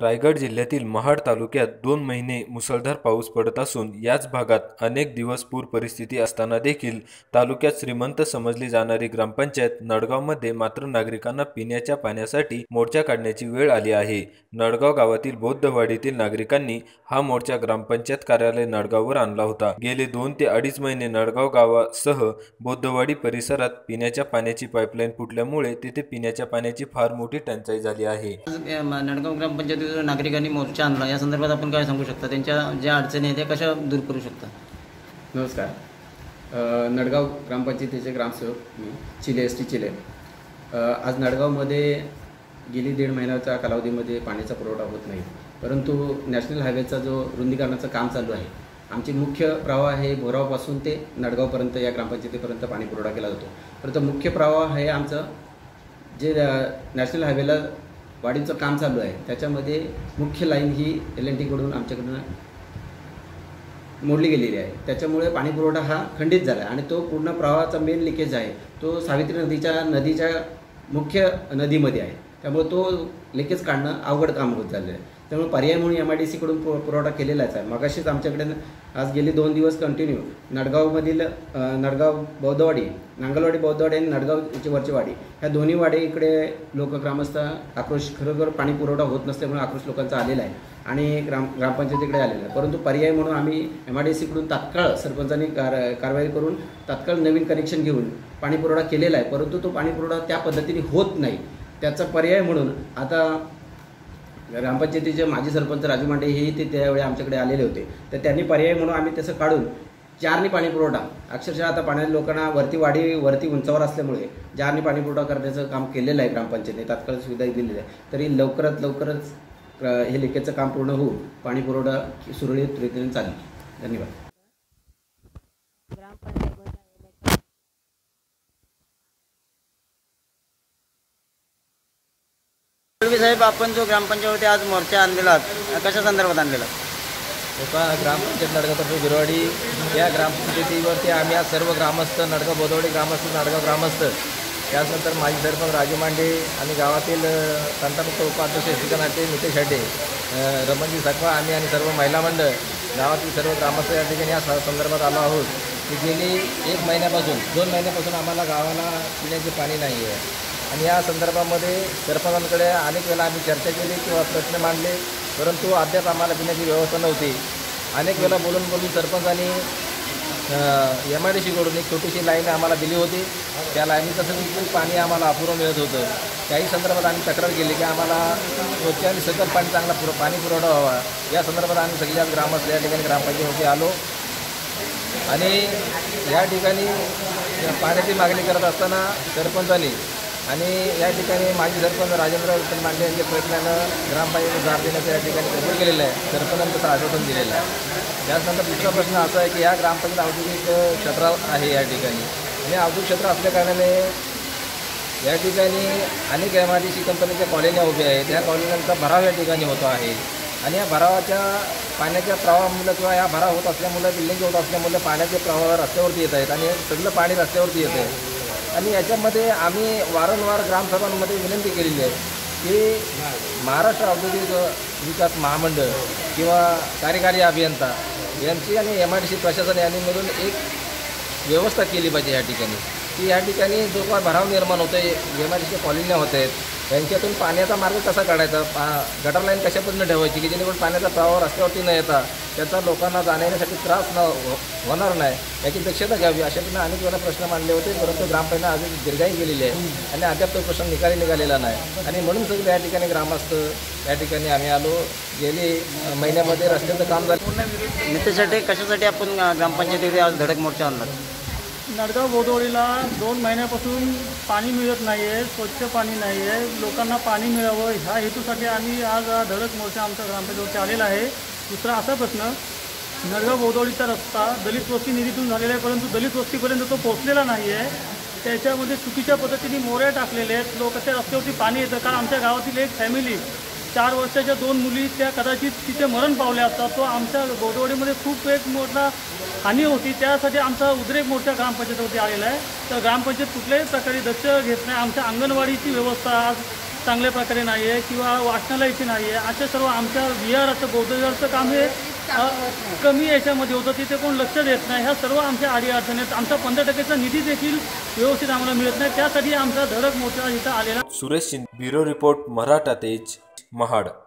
रायगड जिल्ह्यातील महाड तालुक्यात दोन महिने मुसळधार पाऊस पडत असून याच भागात अनेक दिवस पूर परिस्थिती असताना देखील तालुक्यात श्रीमंत समजली जाणारी ग्रामपंचायत नडगावमध्ये मात्र नागरिकांना पिण्याच्या पाण्यासाठी मोर्चा काढण्याची वेळ आली आहे. नडगाव गावातील बौद्धवाडीतील नागरिकांनी हा मोर्चा ग्रामपंचायत कार्यालय नडगाववर आणला होता. गेले दोन ते अडीच महिने नडगाव गावासह बौद्धवाडी परिसरात पिण्याच्या पाण्याची पाईपलाईन फुटल्यामुळे तेथे पिण्याच्या पाण्याची फार मोठी टंचाई झाली आहे. नडगाव ग्रामपंचायत नागरिकांनी मोर्चा आणला. या संदर्भात आपण काय सांगू शकता? त्यांच्या ज्या अडचणी आहेत त्या कशा दूर करू शकता? नमस्कार. नडगाव ग्रामपंचायतीचे ग्रामसेवक मी चिले एस टी चिले. आज नडगावमध्ये गेली दीड महिन्याच्या कालावधीमध्ये पाण्याचा पुरवठा होत नाही. परंतु नॅशनल हायवेचा जो रुंदीकरणाचं काम चालू आहे आमचे मुख्य प्रवाह हे भोरावपासून ते नडगावपर्यंत या ग्रामपंचायतीपर्यंत पाणी पुरवठा केला जातो. परंतु मुख्य प्रवाह हे आमचं जे नॅशनल हायवेला वाढीचं काम चालू आहे. त्याच्यामध्ये मुख्य लाईन ही एल एन टीकडून आमच्याकडून मोडली गेलेली आहे. त्याच्यामुळे पाणीपुरवठा हा खंडित झाला आहे आणि तो पूर्ण प्रवाहाचा मेन लिकेज आहे. तो सावित्री नदीच्या नदीच्या मुख्य नदीमध्ये आहे. त्यामुळे तो लिकेज काढणं अवघड काम होत झालं आहे त्यामुळे पर्याय म्हणून एम आय डी सीकडून पु पुरवठा केलेलाच आहे. मगाशीच आमच्याकडे आज गेले दोन दिवस कंटिन्यू नडगावमधील नडगाव बौद्धवाडी नांगलवाडी बौद्धवाडी आणि नडगाव वरची वाडी ह्या दोन्ही वाडी इकडे लोक ग्रामस्थ आक्रोश खरोखर पाणी पुरवठा होत नसल्यामुळे आक्रोश लोकांचा आलेला आहे आणि ग्राम ग्रामपंचायतीकडे आलेला आहे. परंतु पर्याय म्हणून आम्ही एम आय डी सीकडून तात्काळ सरपंचांनी कार कारवाई करून तात्काळ नवीन कनेक्शन घेऊन पाणीपुरवठा केलेला आहे. परंतु तो पाणीपुरवठा त्या पद्धतीने होत नाही. त्याचा पर्याय म्हणून आता ग्रामपंचायतीचे माजी सरपंच राजू मांडे हेही ते त्यावेळी आमच्याकडे आलेले होते. तर त्यांनी पर्याय म्हणून आम्ही तसं काढून चारनी पाणीपुरवठा अक्षरशः आता पाण्या लोकांना वरती वाडी वरती उंचावर असल्यामुळे चारनी पाणीपुरवठा करण्याचं काम केलेलं आहे ग्रामपंचायतीने तात्काळ सुविधा दिलेली आहे. तरी लवकरात लवकरच हे लेकेचं काम पूर्ण होऊन पाणीपुरवठा सुरळीत रीतीने चालेल. धन्यवाद. साहेब आपण जो ग्रामपंचायतीवरती आज मोर्चा आणलेला कशा संदर्भात आणलेला एका ग्रामपंचायत नडगाव गिरवाडी या ग्रामपंचायतीवरती आम्ही आज सर्व ग्रामस्थ नडगाव बोदवडी ग्रामस्थ नडगाव ग्रामस्थ त्यानंतर माजी सरपंच राजू मांडे आणि गावातील संतापक्त उपाध्यक्ष श्रीकांत नितेश हाटे रमणजी सकवा आम्ही आणि सर्व महिला मंडळ गावातील सर्व ग्रामस्थ या ठिकाणी या स- संदर्भात आलो आहोत. की गेली एक महिन्यापासून दोन महिन्यापासून आम्हाला गावाला पिण्याचे पाणी नाही आहे आणि या संदर्भामध्ये सरपंचांकडे अनेक वेळा आम्ही चर्चा केली किंवा प्रश्न मांडले परंतु अद्याप आम्हाला पिण्याची व्यवस्था नव्हती. अनेक वेळा बोलून बोलून सरपंचांनी एम आय डी सीकडून एक छोटीशी लाईन आम्हाला दिली होती. त्या लाईनीचं देखील पाणी आम्हाला अपुरं मिळत होतं. त्याही संदर्भात आम्ही तक्रार केली की आम्हाला स्वच्छ आणि सकल पाणी चांगला पुर पाणी पुरवठा व्हावा. या संदर्भात आम्ही सगळ्या ग्रामस्थ या ठिकाणी ग्रामपंचायतीमध्ये आलो. आणि या ठिकाणी पाण्याची मागणी करत असताना सरपंचांनी आणि या ठिकाणी माजी सरपंच राजेंद्र विठ्ठल मांडे यांच्या प्रयत्नानं ग्रामपंचायतीला जाब देण्याचं या ठिकाणी कबूल केलेलं आहे. सरपंचांनी तसं आश्वासन दिलेलं आहे. त्यानंतर दुसरा प्रश्न असा आहे की या ग्रामपंचायत औद्योगिक क्षेत्र आहे या ठिकाणी. आणि औद्योगिक क्षेत्र असल्या कारणाने या ठिकाणी अनेक एम आर डी सी कंपनीच्या कॉलन्या उभ्या आहेत. या कॉलन्यांचा भराव या ठिकाणी होतो आहे. आणि या भरावाच्या पाण्याच्या प्रवाहामुळे किंवा या भराव होत असल्यामुळे बिल्डिंग होत असल्यामुळे पाण्याचे प्रवाह रस्त्यावरती येत आहेत. आणि सगळं पाणी रस्त्यावरती येतं आहे. आणि याच्यामध्ये आम्ही वारंवार ग्रामसभांमध्ये विनंती केलेली आहे की महाराष्ट्र औद्योगिक विकास महामंडळ किंवा कार्यकारी अभियंता यांची आणि एम आय डी सी प्रशासन यांनी मिळून एक व्यवस्था केली पाहिजे या ठिकाणी. की या ठिकाणी जो काय भराव निर्माण होतो आहे एम आय डी कॉलन्या होत आहेत त्यांच्यातून पाण्याचा मार्ग कसा काढायचा? पा गटर लाईन कशापासून ठेवायची की जेणेकरून पाण्याचा प्रवाह रस्त्यावरती न येता त्याचा लोकांना जाण्यासाठी त्रास न हो, होणार नाही याची दक्षता घ्यावी अशा पद्धतीने अनेक वेळा प्रश्न मांडले होते परंतु ग्रामपंचायत अजून दीर्घाई गेलेली आहे आणि अद्याप तो प्रश्न निकाली निघालेला नाही. आणि म्हणून सगळं या ठिकाणी ग्रामस्थ या ठिकाणी आम्ही आलो. गेली महिन्यामध्ये रस्त्याचं काम झालं. नितेसाठी कशासाठी आपण अ, आज धडक मोर्चा आणला? नडगाव बोदवडीला दोन महिन्यापासून पाणी मिळत नाही आहे स्वच्छ पाणी नाही आहे लोकांना पाणी मिळावं ह्या हेतूसाठी आम्ही आज हा धडक मोर्चा आमच्या ग्रामपंचायतीवरती आलेला आहे. दुसरा असा प्रश्न नडगाव बोदवडीचा रस्ता दलित वस्ती निधीतून झालेला आहे परंतु दलित वस्तीपर्यंत तो पोहोचलेला नाही आहे त्याच्यामध्ये चुकीच्या पद्धतीने मोऱ्या टाकलेले आहेत. लोक त्या रस्त्यावरती पाणी येतं. कारण आमच्या गावातील एक फॅमिली चार वर्षाच्या दोन मुली त्या कदाचित तिथे मरण पावल्या असतात. तो आमच्या गोडवडीमध्ये खूप एक मोठा हानी होती. त्यासाठी आमचा उद्रेक मोठ्या ग्रामपंचायतीवरती आलेला आहे. तर ग्रामपंचायत कुठल्याही प्रकारे दक्ष घेत नाही. आमच्या अंगणवाडीची व्यवस्था आज चांगल्या प्रकारे नाही आहे किंवा वाचनालयाची नाही आहे. असे सर्व आमच्या विहाराचं बौद्ध काम हे कमी याच्यामध्ये होतं. तिथे कोण लक्ष देत नाही. ह्या सर्व आमच्या आडी अडचणी आहेत. आमचा पंधरा टक्केचा निधी देखील व्यवस्थित आम्हाला मिळत नाही. त्यासाठी आमचा धडक मोठा इथं आलेला सुरेश शिंदे ब्युरो रिपोर्ट मराठा तेज. महाड.